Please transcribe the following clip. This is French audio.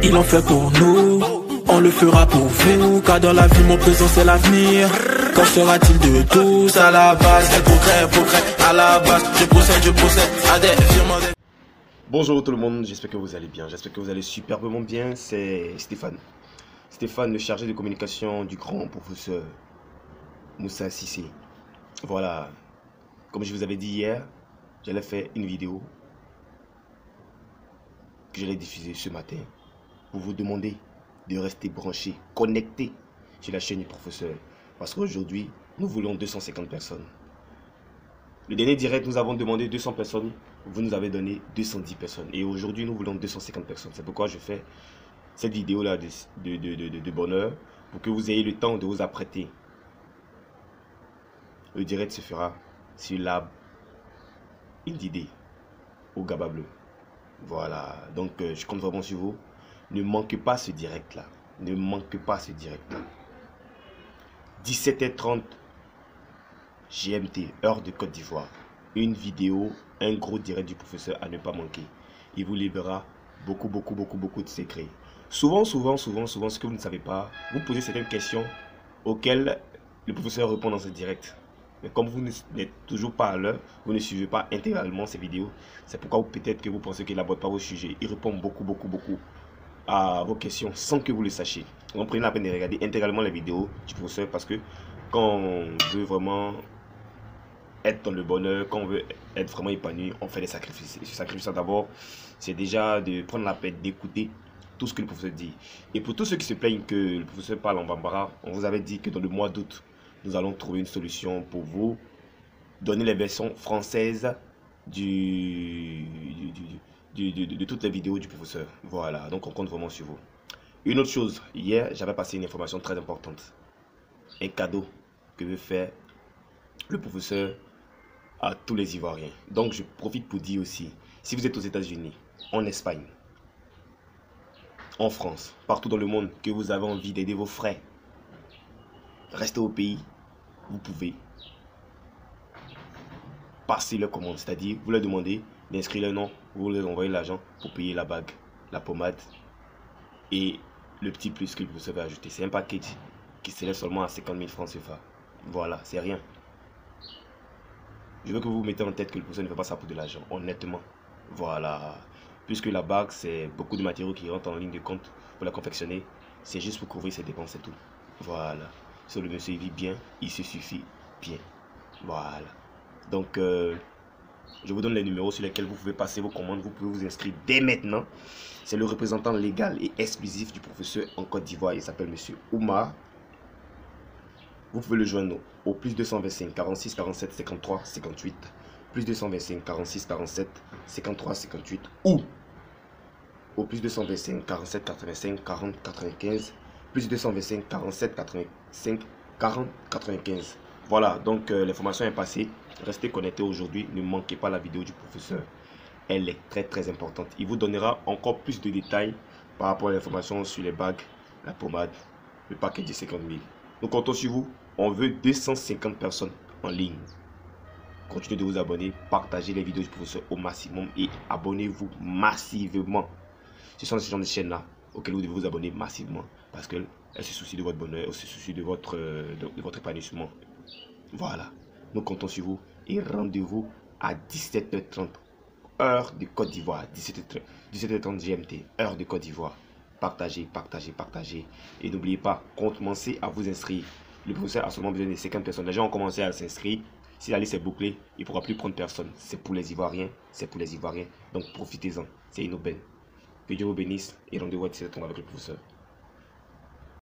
Il en fait pour nous, on le fera pour vous, car dans la vie mon présent c'est l'avenir. Quand sera-t-il de tous à la base? Des progrès, progrès à la base, je procède, je procède à des firmes. Bonjour tout le monde, j'espère que vous allez bien, j'espère que vous allez superbement bien, c'est Stéphane. Stéphane, le chargé de communication du grand professeur Moussa Sissé. Voilà, comme je vous avais dit hier, j'allais faire une vidéo que j'allais diffuser ce matin pour vous demander de rester branché, connecté sur la chaîne du professeur. Parce qu'aujourd'hui, nous voulons 250 personnes. Le dernier direct, nous avons demandé 200 personnes. Vous nous avez donné 210 personnes. Et aujourd'hui, nous voulons 250 personnes. C'est pourquoi je fais cette vidéo-là de, bonheur pour que vous ayez le temps de vous apprêter. Le direct se fera sur Lab Indidé au Gaba Bleu. Voilà. Donc, euh, je compte vraiment sur vous. Ne manquez pas ce direct-là. Ne manquez pas ce direct-là. 17h30 GMT, heure de Côte d'Ivoire. Une vidéo, un gros direct du professeur à ne pas manquer. Il vous libérera beaucoup, beaucoup, beaucoup, beaucoup de secrets. Souvent, souvent, souvent, souvent, ce que vous ne savez pas, vous posez certaines questions auxquelles le professeur répond dans ce direct. Mais comme vous n'êtes toujours pas à l'heure, vous ne suivez pas intégralement ces vidéos, c'est pourquoi peut-être que vous pensez qu'il n'aborde pas vos sujets. Il répond beaucoup, beaucoup, beaucoup à vos questions sans que vous le sachiez. Donc prenez la peine de regarder intégralement les vidéos du professeur parce que quand on veut vraiment être dans le bonheur, quand on veut être vraiment épanoui, on fait des sacrifices. Et ce sacrifice d'abord, c'est déjà de prendre la peine d'écouter tout ce que le professeur dit. Et pour tous ceux qui se plaignent que le professeur parle en bambara, on vous avait dit que dans le mois d'août, nous allons trouver une solution pour vous, donner les versions françaises du, de toutes les vidéos du professeur. Voilà, donc on compte vraiment sur vous. Une autre chose, hier, j'avais passé une information très importante. Un cadeau que veut faire le professeur à tous les Ivoiriens. Donc je profite pour dire aussi, si vous êtes aux États-Unis, en Espagne, en France, partout dans le monde, que vous avez envie d'aider vos frères, restez au pays, vous pouvez passer leur commande. C'est-à-dire, vous leur demandez d'inscrire leur nom, vous leur envoyez l'argent pour payer la bague, la pommade et le petit plus que vous savez ajouter. C'est un package qui s'élève seulement à 50 000 francs CFA. Voilà, c'est rien. Je veux que vous mettez en tête que le professeur ne fait pas ça pour de l'argent, honnêtement. Voilà. Puisque la bague, c'est beaucoup de matériaux qui rentrent en ligne de compte pour la confectionner. C'est juste pour couvrir ses dépenses et tout. Voilà. Si le monsieur vit bien, il se suffit bien. Voilà. Donc, euh, je vous donne les numéros sur lesquels vous pouvez passer vos commandes. Vous pouvez vous inscrire dès maintenant. C'est le représentant légal et exclusif du professeur en Côte d'Ivoire. Il s'appelle Monsieur Oumar. Vous pouvez le joindre au plus 225 46 47 53 58. Plus 225 46 47 53 58. Ou au plus 225 47 85 40 95. Plus 225 47 85 40 95. Voilà, donc euh, l'information est passée. Restez connectés aujourd'hui. Ne manquez pas la vidéo du professeur. Elle est très très importante. Il vous donnera encore plus de détails par rapport à l'information sur les bagues, la pommade, le paquet de 50 000. Nous comptons sur vous. On veut 250 personnes en ligne. Continuez de vous abonner, partagez les vidéos du professeur au maximum et abonnez-vous massivement. Ce sont ces gens de chaînes-là auxquelles vous devez vous abonner massivement parce qu'elles se soucient de votre bonheur, elles se soucient de votre, euh, de votre épanouissement. Voilà. Nous comptons sur vous et rendez-vous à 17h30, heure de Côte d'Ivoire. 17h30 GMT, heure de Côte d'Ivoire. Partagez, partagez, partagez. Et n'oubliez pas, commencez à vous inscrire. Le professeur a seulement besoin de 50 personnes. Les gens ont commencé à s'inscrire. Si la liste est bouclée, il ne pourra plus prendre personne. C'est pour les Ivoiriens. C'est pour les Ivoiriens. Donc profitez-en. C'est une aubaine. Que Dieu vous bénisse et rendez-vous à 17h30 avec le professeur.